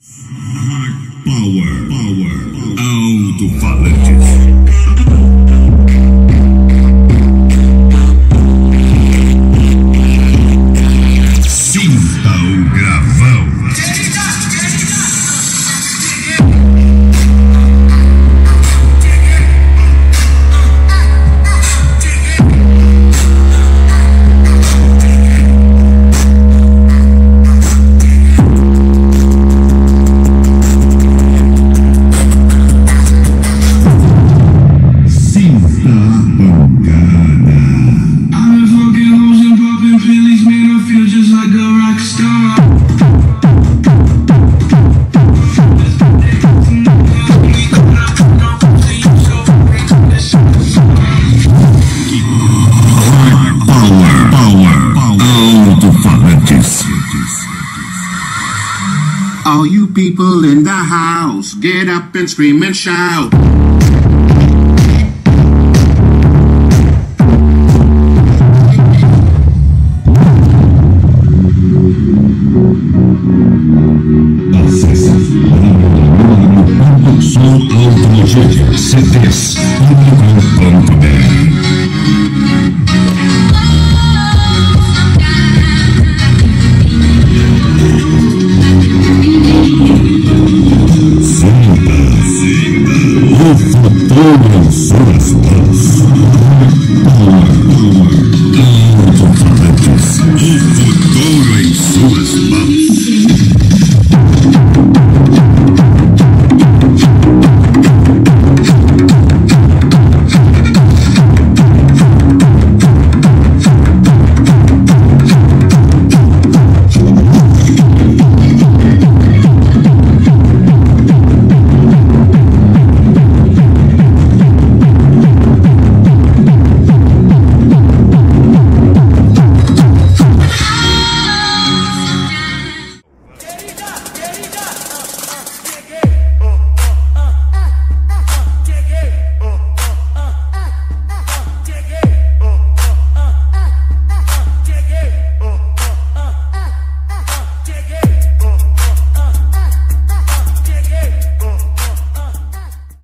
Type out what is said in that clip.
Power, power, power. alto-falantes. All you people in the house, get up and scream and shout. Sinta, sinta o futuro em suas mãos.